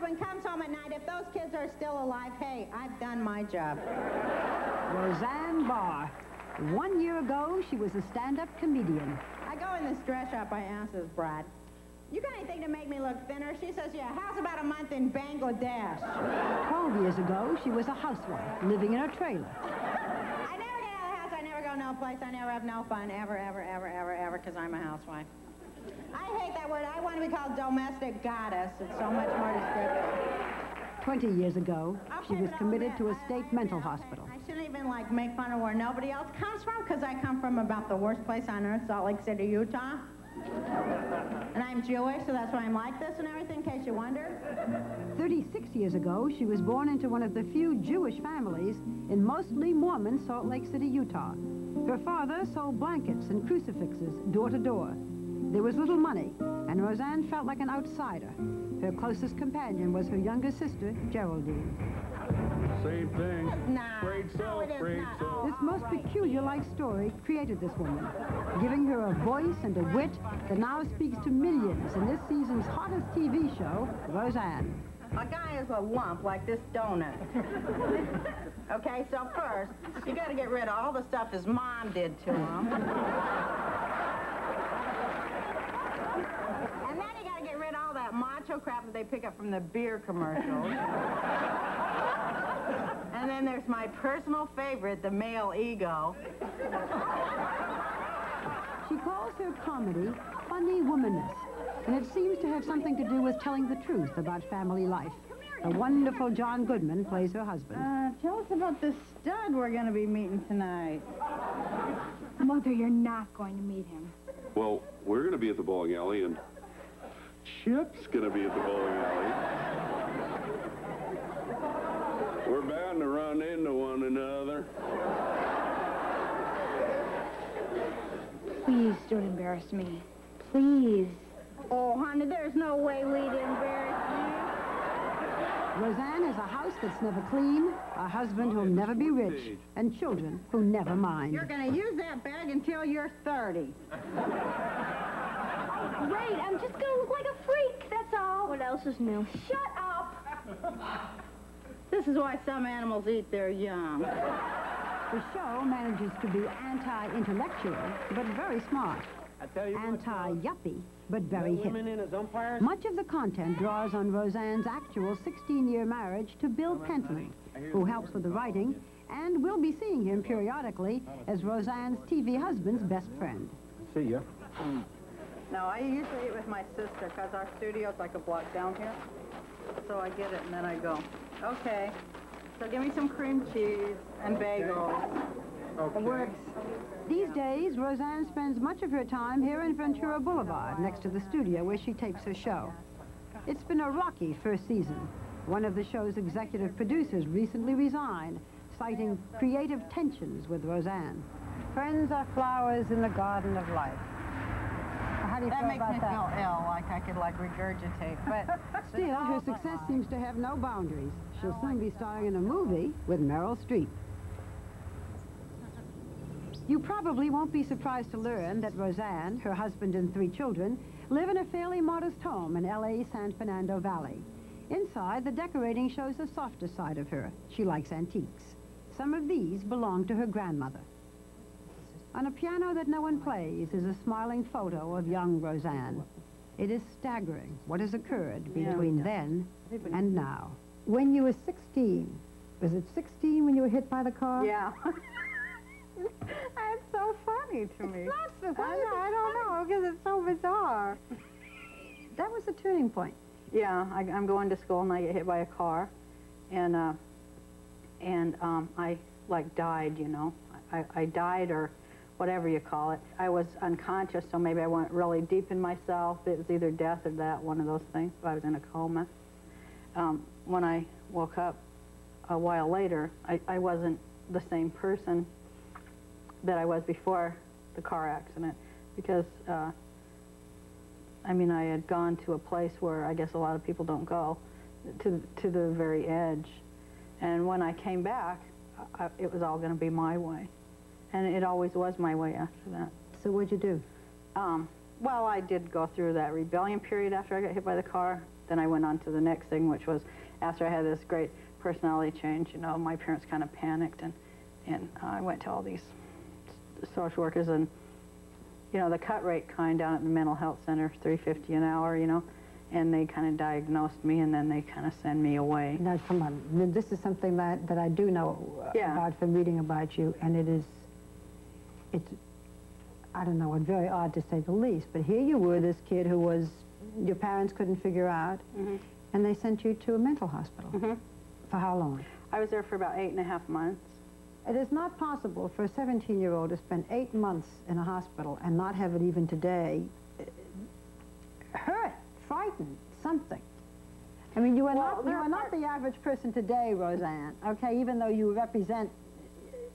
husband comes home at night, if those kids are still alive, hey, I've done my job. Roseanne Barr. One year ago, she was a stand-up comedian. I go in this dress shop, I ask this Brad, you got anything to make me look thinner? She says, yeah, how's about a month in Bangladesh? Twelve years ago, she was a housewife, living in a trailer. I never get out of the house, I never go no place, I never have no fun, ever, ever, ever, ever, ever, because I'm a housewife. I hate that word. I want to be called domestic goddess. It's so much more descriptive. Twenty years ago, she was committed to a state I- mental I- hospital. I shouldn't even, like, make fun of where nobody else comes from, because I come from about the worst place on earth, Salt Lake City, Utah. And I'm Jewish, so that's why I'm like this and everything, in case you wonder. 36 years ago, she was born into one of the few Jewish families in mostly Mormon Salt Lake City, Utah. Her father sold blankets and crucifixes door to door. There was little money, and Roseanne felt like an outsider. Her closest companion was her younger sister, Geraldine. Same thing. Nah. Afraid so, No, it is afraid not. so. This most peculiar-like story created this woman, giving her a voice and a wit that now speaks to millions in this season's hottest TV show, Roseanne. A guy is a lump like this donut. okay, so first, you gotta get rid of all the stuff his mom did to him. and then you gotta get rid of all that macho crap that they pick up from the beer commercials. and then there's my personal favorite, the male ego. She calls her comedy funny womanness, and it seems to have something to do with telling the truth about family life. The wonderful John Goodman plays her husband. Uh, tell us about this stud we're gonna be meeting tonight. Mother, you're not going to meet him. Well, we're going to be at the bowling alley, and Chip's going to be at the bowling alley. We're bound to run into one another. Please don't embarrass me. Please. Oh, honey, there's no way we'd embarrass you. Roseanne has a house that's never clean, a husband who'll never be rich, and children who never mind. You're gonna use that bag until you're 30. Great, I'm just going to look like a freak, that's all. What else is new? Shut up! This is why some animals eat their young. The show manages to be anti-intellectual, but very smart. Anti-yuppie, but very hip. Much of the content draws on Roseanne's actual 16-year marriage to Bill Pentland, who helps with the writing, and we'll be seeing him periodically as Roseanne's TV husband's best friend. See ya. Hmm. No, I usually eat with my sister because our studio's like a block down here. So I get it and then I go. Okay. So give me some cream cheese and bagels. It works. These days, Roseanne spends much of her time here in Ventura Boulevard, next to the studio where she tapes her show. It's been a rocky first season. One of the show's executive producers recently resigned, citing creative tensions with Roseanne. Friends are flowers in the garden of life. How do you That feel makes about me that? feel ill, like I could like regurgitate. But Still, her success seems to have no boundaries. She'll oh soon be starring in a movie with Meryl Streep. You probably won't be surprised to learn that Roseanne, her husband and three children, live in a fairly modest home in L.A.'s San Fernando Valley. Inside, the decorating shows the softer side of her. She likes antiques. Some of these belong to her grandmother. On a piano that no one plays is a smiling photo of young Roseanne. It is staggering what has occurred Yeah. between then and now. When you were 16, was it 16 when you were hit by the car? Yeah. That's so funny to me. not so I, funny, know, I don't know, because it's so bizarre. That was a turning point. Yeah, I, I'm going to school and I get hit by a car, and uh, and um, I like died, you know. I, I died or whatever you call it. I was unconscious, so maybe I went really deep in myself. It was either death or that, one of those things. I was in a coma. Um, when I woke up a while later, I, I wasn't the same person that I was before the car accident because uh, I mean, I had gone to a place where I guess a lot of people don't go, to, to the very edge. And when I came back, I, it was all going to be my way. And it always was my way after that. So what'd you do? Um, well, I did go through that rebellion period after I got hit by the car. Then I went on to the next thing, which was after I had this great personality change. You know, my parents kind of panicked, and and I went to all these social workers, and you know, the cut rate kind down at the mental health center, 350 an hour. You know, and they kind of diagnosed me, and then they kind of send me away. Now, come on. This is something that, that I do know uh, Yeah. about from reading about you, and it is, it's, I don't know, very odd to say the least, but here you were, this kid who was, your parents couldn't figure out, Mhm. and they sent you to a mental hospital. Mhm. For how long? I was there for about eight and a half months. It is not possible for a 17-year-old to spend eight months in a hospital and not have it even today uh, hurt, frightened, something. I mean, you are Well, not you are not the average person today, Roseanne. Okay, even though you represent,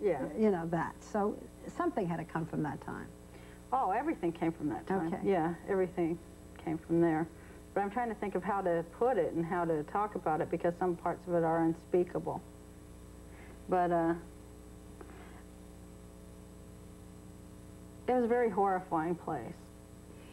Yeah. you know that. So something had to come from that time. Oh, everything came from that time. Okay. Yeah, everything came from there. But I'm trying to think of how to put it and how to talk about it because some parts of it are unspeakable. But uh, it was a very horrifying place.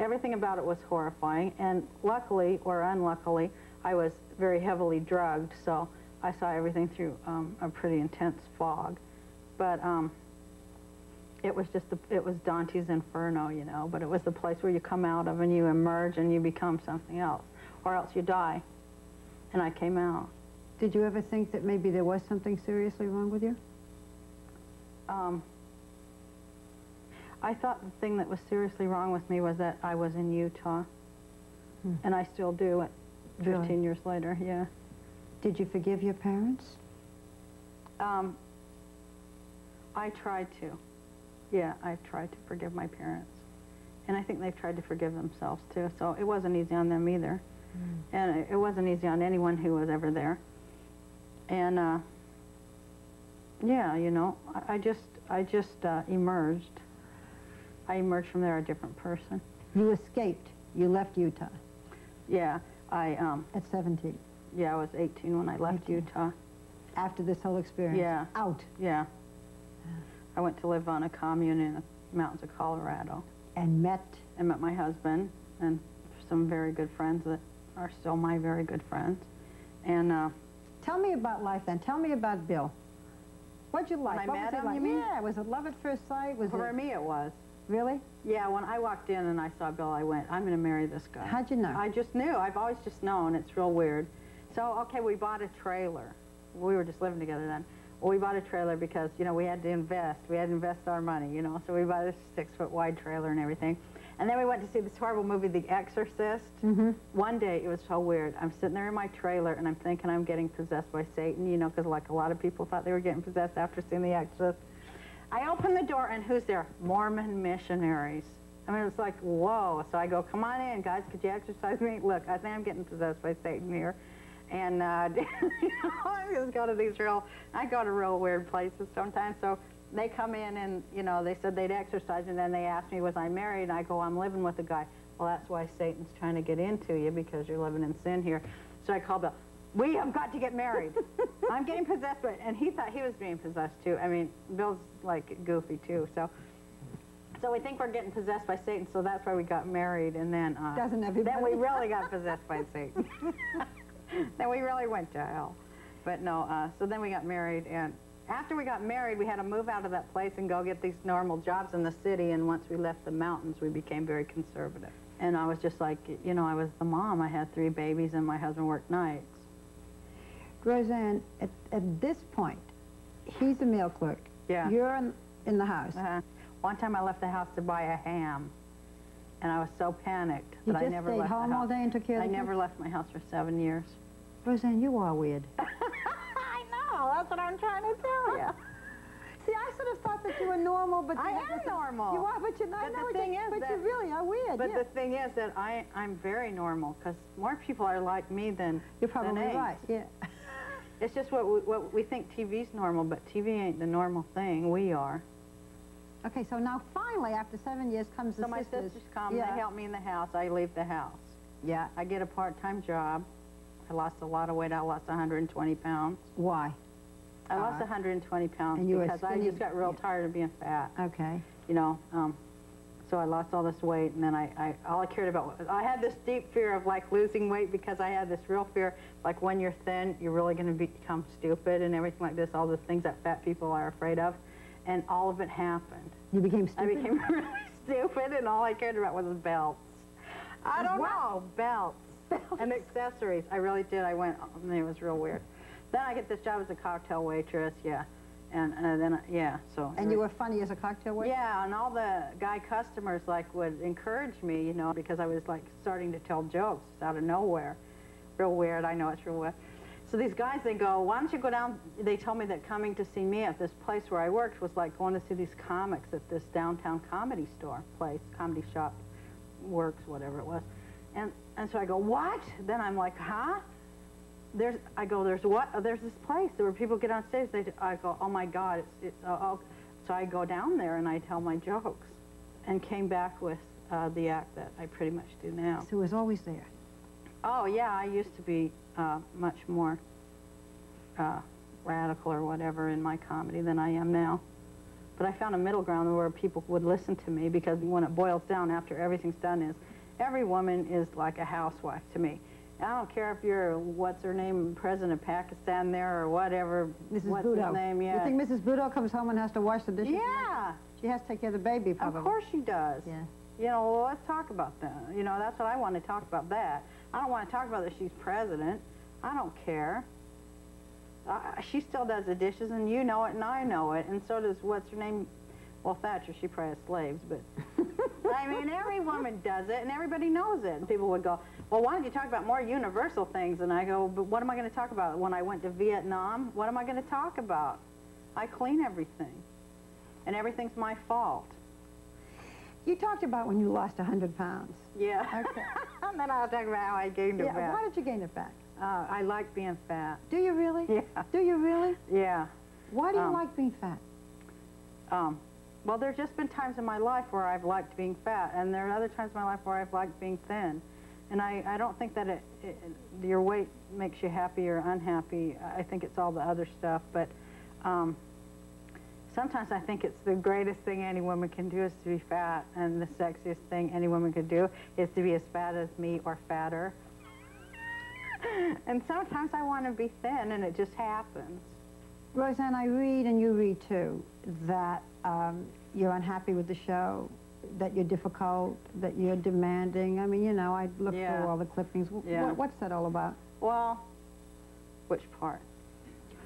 Everything about it was horrifying, and luckily or unluckily, I was very heavily drugged, so I saw everything through um, a pretty intense fog. But um, it was just the, it was Dante's Inferno, you know. But it was the place where you come out of and you emerge and you become something else, or else you die. And I came out. Did you ever think that maybe there was something seriously wrong with you? Um, I thought the thing that was seriously wrong with me was that I was in Utah, Hmm. and I still do it. Really? 15 years later, yeah. Did you forgive your parents? Um, I tried to. Yeah, I tried to forgive my parents. And I think they've tried to forgive themselves too. So it wasn't easy on them either. And it- it wasn't easy on anyone who was ever there. And uh, yeah, you know, I, I just I just uh, emerged. I emerged from there a different person. You escaped. You left Utah Yeah, I um at 17 yeah I was 18 when I left 18. Utah. after this whole experience. Yeah. Out. Yeah. I went to live on a commune in the mountains of Colorado. And met And met my husband and some very good friends that are still my very good friends. And uh, Tell me about life then. Tell me about Bill. What'd you like? I what met was him, like? you mean? Yeah, was it love at first sight? Was for it me it was. really? Yeah, when I walked in and I saw Bill, I went, I'm going to marry this guy. How'd you know? I just knew. I've always just known. It's real weird. So, okay, we bought a trailer. We were just living together then. Well, we bought a trailer because, you know, we had to invest. We had to invest our money, you know. So we bought a six-foot wide trailer and everything. And then we went to see this horrible movie, The Exorcist. Mm-hmm. One day, it was so weird. I'm sitting there in my trailer, and I'm thinking I'm getting possessed by Satan, you know, because like a lot of people thought they were getting possessed after seeing The Exorcist. I open the door, and who's there? Mormon missionaries. I mean, it's like, whoa. So I go, come on in, guys. Could you exercise me? Look, I think I'm getting possessed by Satan here. And uh, you know, I just go to these real, I go to real weird places sometimes. So they come in and, you know, they said they'd exercise, and then they asked me, was I married? And I go, I'm living with a guy. Well, that's why Satan's trying to get into you because you're living in sin here. So I called Bill. We have got to get married. I'm getting possessed by, and he thought he was being possessed too. I mean, Bill's like goofy too. So, so we think we're getting possessed by Satan. So that's why we got married, and then uh, Doesn't Then we really got possessed by Satan. then we really went to hell. But no, uh, so then we got married, and after we got married, we had to move out of that place and go get these normal jobs in the city. And once we left the mountains, we became very conservative. And I was just like, you know, I was the mom. I had three babies, and my husband worked nights. Roseanne, at, at this point, he's a mail clerk. Yeah. You're in, in the house. Uh, one time I left the house to buy a ham, and I was so panicked You that I never left home all day and took care of I never left my house for seven years. Roseanne, you are weird. I know. That's what I'm trying to tell you. See, I sort of thought that you were normal, but I you- am normal. You are, but you're not. But the thing you- is but that- you really are weird. But yeah. the thing is that I, I'm very normal because more people are like me than you're probably than right. Yeah. It's just what we, what we think TV's normal, but TV ain't the normal thing. We are. Okay, so now finally, after seven years, comes the So my sisters. sisters come, Yeah. they help me in the house, I leave the house. Yeah. I get a part-time job. I lost a lot of weight. I lost 120 pounds. Why? I lost Uh, 120 pounds and you because I just got real yeah. tired of being fat. Okay. You know, um, So I lost all this weight, and then I, I all I cared about was I had this deep fear of like losing weight because I had this real fear, like when you're thin, you're really going to become stupid and everything like this, all the things that fat people are afraid of, and all of it happened. You became stupid? I became really stupid, and all I cared about was belts. I don't know, belts. belts. And accessories. I really did. I went, and it was real weird. Then I get this job as a cocktail waitress, yeah. And, and then, I- yeah, so. And you were funny as a cocktail waitress? Yeah, and all the guy customers, like, would encourage me, you know, because I was, like, starting to tell jokes out of nowhere. Real weird. I know it's real weird. So these guys, they go, why don't you go down? They told me that coming to see me at this place where I worked was like going to see these comics at this downtown comedy store place, comedy shop, works, whatever it was. And, and so I go, what? Then I'm like, huh? There's, I go, there's what? Oh, there's this place where people get on stage. They, I go, oh my God, it's, it's oh, oh. So I go down there and I tell my jokes and came back with uh, the act that I pretty much do now. So it was always there. Oh, yeah, I used to be uh, much more uh, radical or whatever in my comedy than I am now. But I found a middle ground where people would listen to me because when it boils down after everything's done is every woman is like a housewife to me. I don't care if you're, what's her name, president of Pakistan there or whatever. Mrs. what's Bhutto. his name, yeah. You think Mrs. Bhutto comes home and has to wash the dishes? Yeah, She has to take care of the baby, probably. of course she does. Yeah. You know, well, let's talk about that. You know, that's what I want to talk about that. I don't want to talk about that she's president. I don't care. She still does the dishes, and you know it, and I know it, and so does, what's her name? Well, Thatcher, she probably has slaves, but, I mean, every woman does it, and everybody knows it. And people would go, well, why don't you talk about more universal things? And I go, but what am I going to talk about? When I went to Vietnam, what am I going to talk about? I clean everything, and everything's my fault. You talked about when you lost 100 pounds. Yeah. Okay. and then I'll talk about how I gained it Yeah, back. why did you gain it back? Uh, I like being fat. Do you really? Yeah. Do you really? Yeah. Why do you Um, like being fat? Um, well, there's just been times in my life where I've liked being fat, and there are other times in my life where I've liked being thin. And I, I don't think that it, it, your weight makes you happy or unhappy. I think it's all the other stuff. But um, sometimes I think it's the greatest thing any woman can do is to be fat, and the sexiest thing any woman could do is to be as fat as me or fatter. and sometimes I want to be thin, and it just happens. Roseanne, I read, and you read too, that um, you're unhappy with the show, that you're difficult, that you're demanding. I mean, you know, I looked Yeah. through all the clippings. Yeah. what- what's that all about? Well, which part?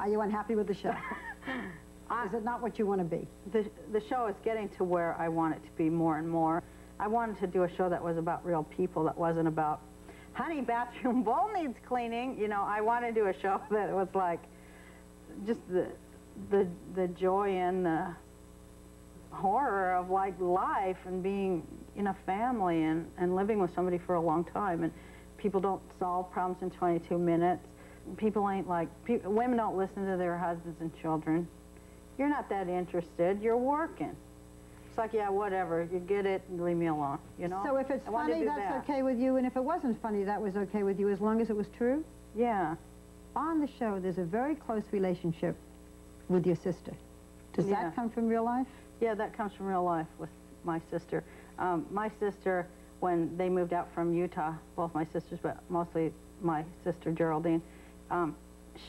Are you unhappy with the show? Is it not what you want to be? The, the show is getting to where I want it to be more and more. I wanted to do a show that was about real people, that wasn't about, honey, bathroom bowl needs cleaning. You know, I wanted to do a show that was like, just the, the, the joy and the horror of like life and being in a family and, and living with somebody for a long time. And people don't solve problems in 22 minutes. People ain't like, pe women don't listen to their husbands and children. You're not that interested. You're working. It's like, yeah, whatever. You get it, and leave me alone. You know. So if it's I funny, that's that. okay with you, and if it wasn't funny, that was okay with you, as long as it was true? Yeah. On the show, there's a very close relationship with your sister. Does Yeah. that come from real life? Yeah, that comes from real life with my sister. Um, my sister, when they moved out from Utah, both my sisters, but mostly my sister Geraldine, um,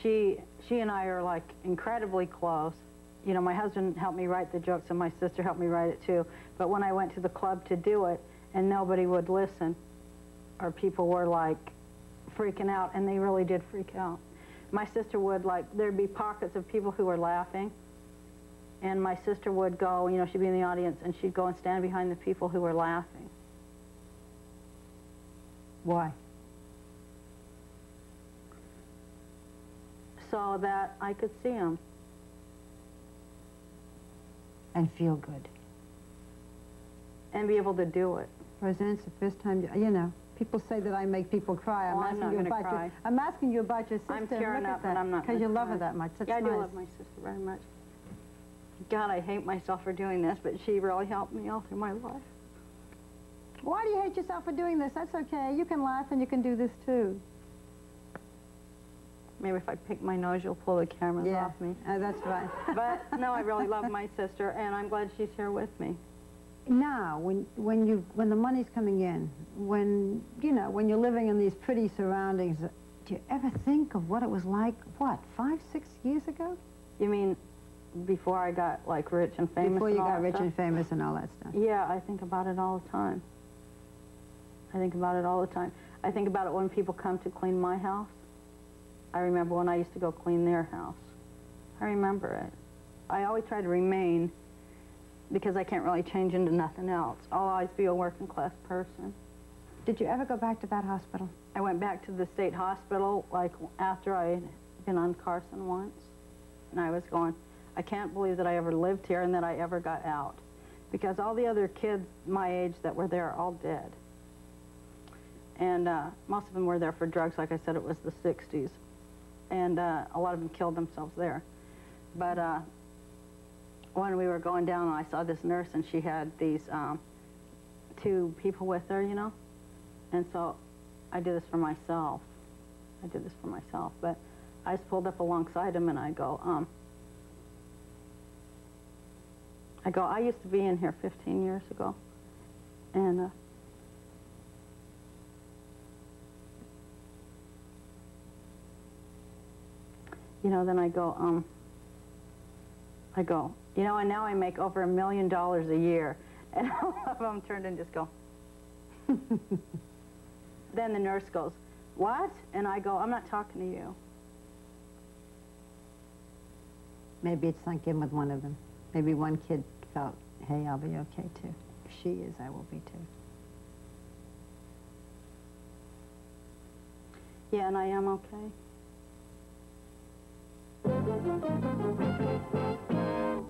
she she and I are like incredibly close. You know, my husband helped me write the jokes, and my sister helped me write it too. But when I went to the club to do it, and nobody would listen, or people were like freaking out, and they really did freak out. My sister would like there'd be pockets of people who were laughing, and my sister would go, you know, she'd be in the audience, and she'd go and stand behind the people who were laughing. Why? So that I could see them. And feel good. and be able to do it. Roseanne, it's the first time, you- you know, people say that I make people cry. Oh, I'm asking not you about cry. Your, I'm asking you about your sister. I'm tearing look up, at that, and I'm not Because you love her that much. That's yeah, I do love my sister very much. God, I hate myself for doing this, but she really helped me all through my life. Why do you hate yourself for doing this? That's okay. You can laugh and you can do this too. Maybe if I pick my nose, you'll pull the cameras off me. Uh, that's right. But no, I really love my sister, and I'm glad she's here with me. now, when, when you, when the money's coming in, when, you know, when you're living in these pretty surroundings, do you ever think of what it was like, what, five, six years ago? You mean before I got like rich and famous? Before you and all got that rich stuff? and famous and all that stuff. Yeah, I think about it all the time. I think about it all the time. I think about it when people come to clean my house. I remember when I used to go clean their house. I remember it. I always try to remain because I can't really change into nothing else. I'll always be a working class person. Did you ever go back to that hospital? I went back to the state hospital like after I had been on Carson once, and I was going, I can't believe that I ever lived here and that I ever got out, because all the other kids my age that were there are all dead, and uh, most of them were there for drugs. Like I said, it was the '60s, and uh, a lot of them killed themselves there. But uh, when we were going down, I saw this nurse, and she had these um, two people with her, you know, and so I did this for myself. I did this for myself. But I just pulled up alongside him and I go, um, I go, I used to be in here 15 years ago. And uh, you know, then I go, um, I go, you know, and now I make over a million dollars a year. And all of them turned and just go, then the nurse goes, what? And I go, I'm not talking to you. Maybe it sunk in with one of them. Maybe one kid felt, hey, I'll be okay too. If she is, I will be too. Yeah, and I am okay. Thank you.